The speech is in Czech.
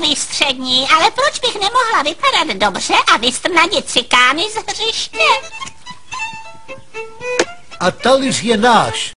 trochu střední, ale proč bych nemohla vypadat dobře a vystrnadit cikány z hřiště? A talíř je náš.